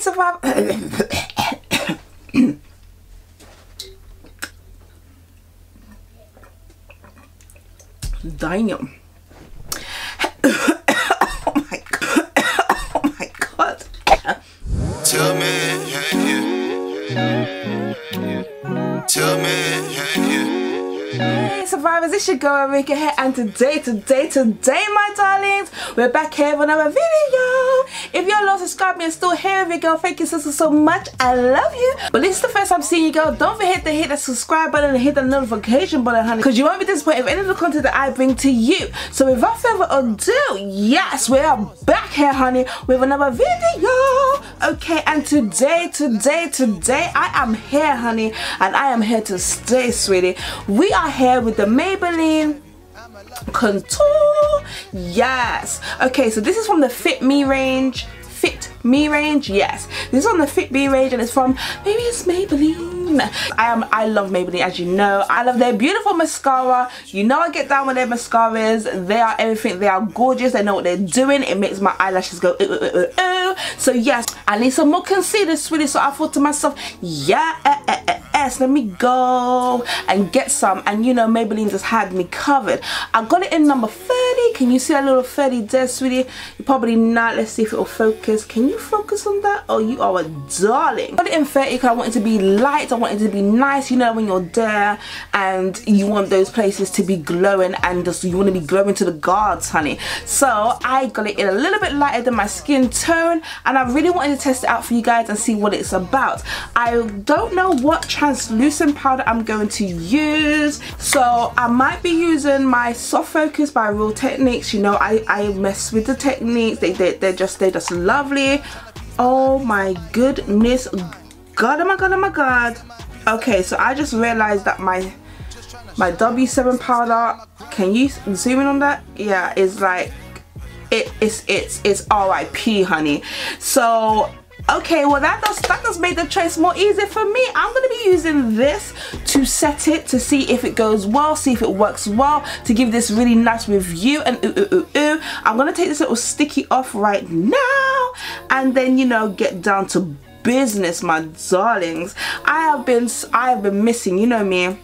survivor. Damn. oh my god. Oh my god. Tell me. Tell me. Survivors, it's your girl Ruriko here and today, today, today my darlings, we're back here with another video. If you're not subscribed and still here with your girl, thank you so, so, so much. I love you. But this is the first time seeing you girl, don't forget to hit that subscribe button and hit the notification button, honey. Because you won't be disappointed with any of the content that I bring to you. So without further ado, yes, we are back here, honey, with another video. Okay, and today, today, today, I am here, honey, and I am here to stay, sweetie. We are here with the Maybelline contour. Yes. Okay so this is from the fit me range. Fit me range yes. This is on the fit me range and it's from maybe it's maybelline i am i love maybelline as you know. I love their beautiful mascara. You know i get down with their mascaras. They are everything. They are gorgeous. They know what they're doing. It makes my eyelashes go ooh, ooh, ooh, so yes i need some more concealer sweetie so i thought to myself yeah eh, eh, eh, yes let me go and get some. And you know Maybelline just had me covered. I got it in number 30 can you see that little 30 there sweetie? You probably not. Let's see if it will focus. Can you focus on that? Oh you are a darling. It in 30 because I want it to be light. I want it to be nice you know when you're there. And you want those places to be glowing and just you want to be glowing to the gods honey. So I got it in a little bit lighter than my skin tone. And I really wanted to test it out for you guys and see what it's about. I don't know what translucent powder I'm going to use. So I might be using my soft focus by Real Techniques you know I, I mess with the techniques. They, they, they're just they're just lovely. Oh my goodness. God oh my god oh my god. Okay so I just realized that my my W7 powder can you zoom in on that? Yeah it's like it, it's it's it's RIP honey. So okay well that does that does make the choice more easy for me. I'm to be using this to set it to see if it goes well see if it works well to give this really nice review. And ooh, ooh, ooh, ooh. i'm to take this little sticky off right now and then you know get down to business my darlings. I have been i have been missing you know me.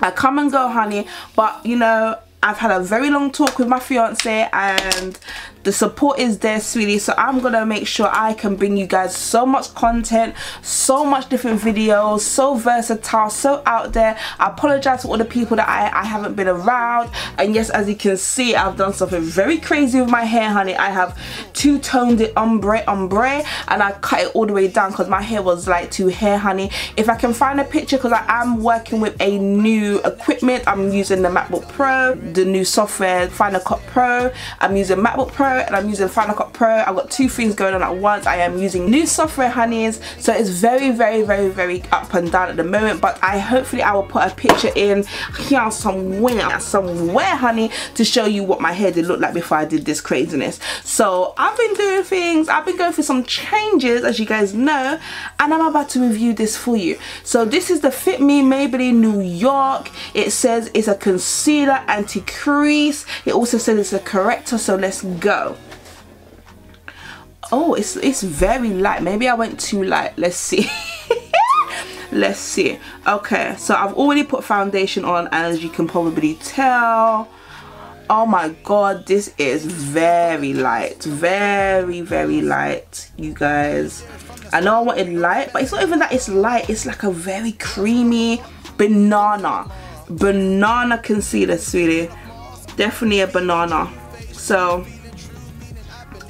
I come and go honey but you know I've had a very long talk with my fiance and the support is there sweetie. So i'm gonna make sure i can bring you guys so much content so much different videos so versatile so out there. I apologize to all the people that i i haven't been around. And yes as you can see i've done something very crazy with my hair honey. I have two toned it ombre ombre and i cut it all the way down because my hair was like too hair honey. If i can find a picture because i am working with a new equipment. I'm using the macbook pro the new software final cut pro. I'm using macbook pro and I'm using Final Cut Pro. I've got two things going on at once. I am using new software honeys so it's very very very very up and down at the moment but I hopefully I will put a picture in here somewhere somewhere honey to show you what my hair did look like before I did this craziness. So I've been doing things, I've been going through some changes as you guys know and I'm about to review this for you. So this is the Fit Me Maybelline New York. It says it's a concealer anti-crease. It also says it's a corrector so let's go oh it's it's very light. Maybe I went too light. Let's see. Let's see. Okay so I've already put foundation on as you can probably tell oh my god this is very light. Very very light you guys. I know I wanted light but it's not even that it's light. It's like a very creamy banana. Banana concealer sweetie. Definitely a banana. So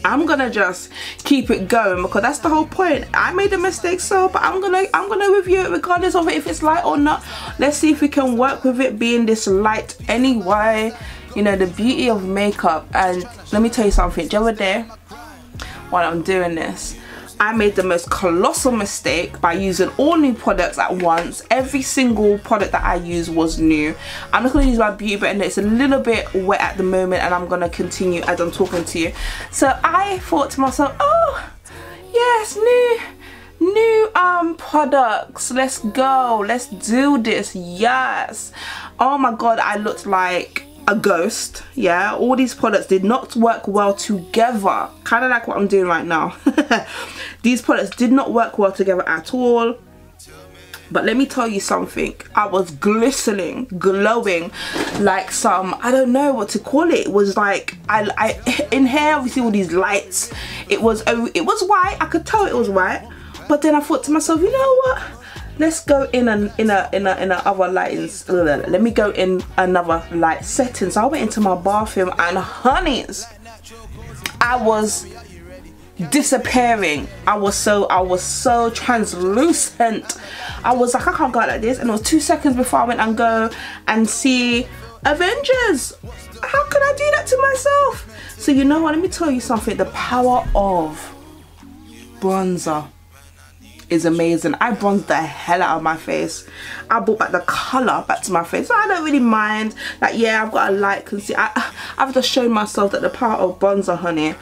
I'm gonna just keep it going because that's the whole point. I made a mistake so but I'm gonna I'm gonna review it regardless of if it's light or not. Let's see if we can work with it being this light anyway. You know the beauty of makeup and let me tell you something, Joe there while I'm doing this I made the most colossal mistake by using all new products at once. Every single product that I use was new. I'm not going to use my beauty blender. It's a little bit wet at the moment and I'm going to continue as I'm talking to you. So I thought to myself, oh, yes, new new um products let's go let's do this yes oh my god i looked like a ghost yeah? All these products did not work well together. Kind of like what i'm doing right now. These products did not work well together at all. But let me tell you something. I was glistening glowing like some i don't know what to call it. It was like i, I in here we see all these lights. It was it was white. I could tell it was white. But then i thought to myself you know what let's go in a in a in a in a other lighting let me go in another light setting so i went into my bathroom and honeys i was disappearing. I was so i was so translucent. I was like i can't go like this. And it was two seconds before i went and go and see avengers. How can i do that to myself? So you know what? Let me tell you something. The power of bronzer is amazing. I bronzed the hell out of my face. I brought back the colour back to my face. So I don't really mind. Like, yeah, I've got a light concealer. I, I've just shown myself that the power of bronzer, honey.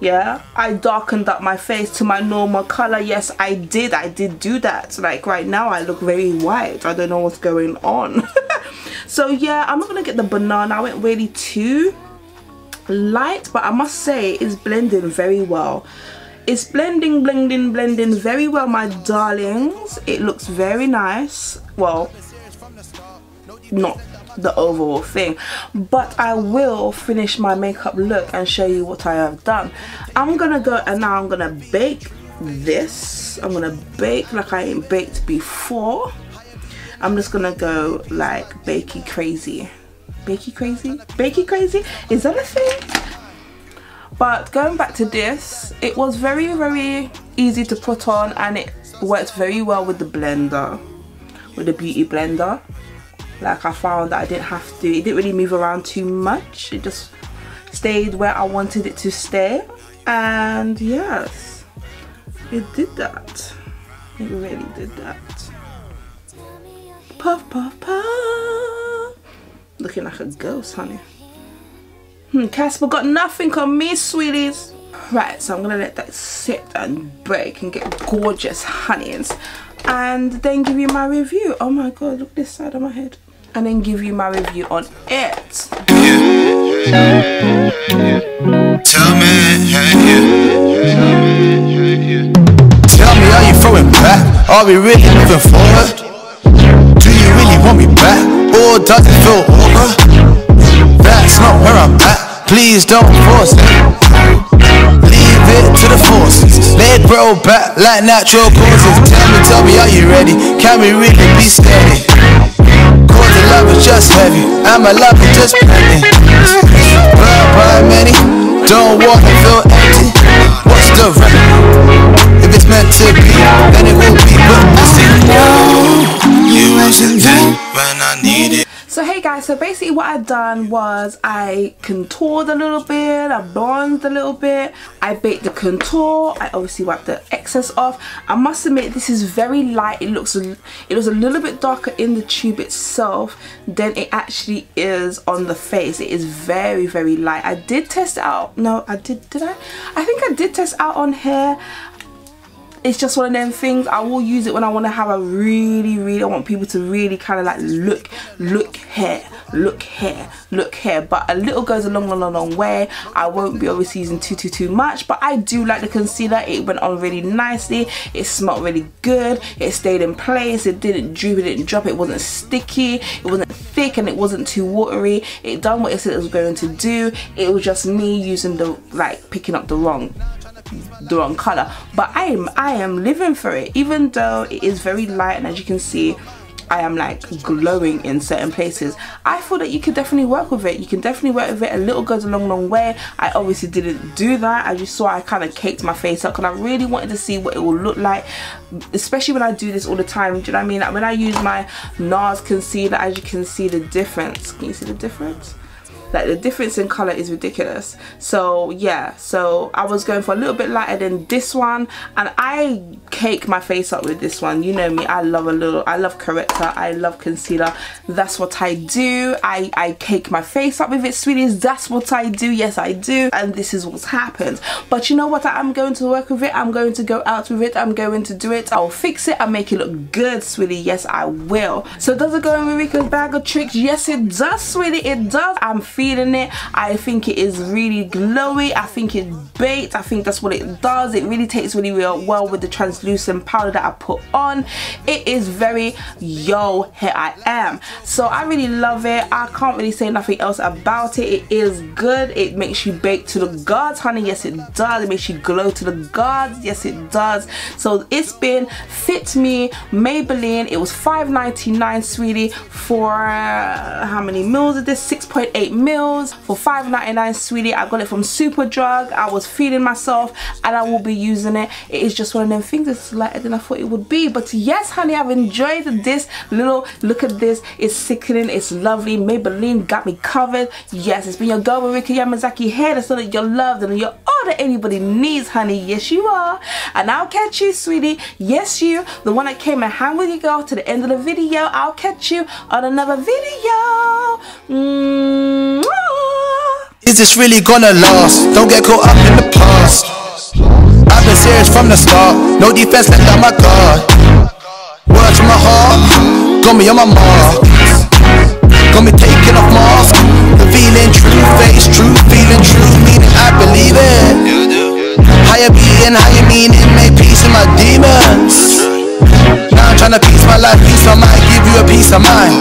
Yeah, I darkened up my face to my normal colour. Yes, I did. I did do that. Like, right now, I look very white. I don't know what's going on. so, yeah, I'm not going to get the banana. I went really too light. But I must say, it's blending very well it's blending blending blending very well my darlings. It looks very nice. Well not the overall thing. But I will finish my makeup look and show you what I have done. I'm gonna go and now I'm gonna bake this. I'm gonna bake like I ain't baked before. I'm just gonna go like bakey crazy. Bakey crazy? Bakey crazy? Is that a thing but going back to this it was very very easy to put on and it worked very well with the blender with the beauty blender. Like I found that I didn't have to it didn't really move around too much. It just stayed where I wanted it to stay. And yes it did that. It really did that. Puff puff puff. Looking like a ghost honey Hmm, Casper got nothing on me, sweeties. Right, so I'm gonna let that sit and break and get gorgeous honeys. And then give you my review. Oh my god, look this side of my head. And then give you my review on it. Tell me, Tell me, are you throwing back? Are we really moving forward? Do you really want me back? Or does it feel over? That's not where I'm at. Please don't force it. Leave it to the forces. Let grow back like natural causes. Tell me, tell me, are you ready? Can we really be steady? Cause the love is just heavy, and my love is just plenty. But by many, don't wanna feel empty. What's the remedy? If it's meant to be, then it will be. But I said no, you wasn't there when I needed. Guys, so basically what I've done was I contoured a little bit, I bronzed a little bit, I baked the contour, I obviously wiped the excess off. I must admit this is very light, it looks, it was a little bit darker in the tube itself than it actually is on the face. It is very, very light. I did test it out, no I did, did I? I think I did test out on hair it's just one of them things i will use it when i want to have a really really i want people to really kind of like look look here look here look here. But a little goes a long long long way. I won't be obviously using too too too much but i do like the concealer. It went on really nicely. It smelled really good. It stayed in place. It didn't droop it didn't drop. It wasn't sticky. It wasn't thick and it wasn't too watery. It done what it said it was going to do. It was just me using the like picking up the wrong the wrong color but i am i am living for it even though it is very light and as you can see I am like glowing in certain places. I feel that you can definitely work with it. You can definitely work with it. A little goes a long, long way. I obviously didn't do that. As you saw, I kind of caked my face up and I really wanted to see what it will look like. Especially when I do this all the time. Do you know what I mean? Like when I use my NARS concealer, as you can see the difference. Can you see the difference? Like the difference in color is ridiculous so yeah so I was going for a little bit lighter than this one and I cake my face up with this one. You know me, I love a little, I love corrector, I love concealer. That's what I do. I, I cake my face up with it, sweeties. That's what I do. Yes, I do. And this is what's happened. But you know what? I'm going to work with it. I'm going to go out with it. I'm going to do it. I'll fix it and make it look good, sweetie. Yes, I will. So does it go in Ruriko's bag of tricks? Yes, it does, sweetie. It does. I'm it. I think it is really glowy. I think it's baked. I think that's what it does. It really takes really real well with the translucent powder that I put on. It is very yo, here I am. So I really love it. I can't really say nothing else about it. It is good. It makes you bake to the gods, honey. Yes, it does. It makes you glow to the gods. Yes, it does. So it's been Fit Me Maybelline. It was $5.99, sweetie, for uh, how many mils is this? 6.8 mils for $5.99, sweetie. I got it from Superdrug. I was feeling myself and I will be using it. It is just one of them things that's lighter than I thought it would be. But yes, honey, I've enjoyed this little look at this. It's sickening. It's lovely. Maybelline got me covered. Yes, it's been your girl Ruriko Yamazaki here to so that you're loved and you're all that anybody needs, honey. Yes, you are. And I'll catch you, sweetie. Yes, you. The one that came and hang with you girl to the end of the video. I'll catch you on another video. Is this really gonna last? Don't get caught up in the past. I've been serious from the start. No defense left on my guard. Words from my heart. Got me on my mark. Got me taking off mask. The feeling true, face true, feeling true, I believe it. Higher being, higher meaning, make peace in my demons. Now I'm trying to peace my life, peace my mind, give you a peace of mind.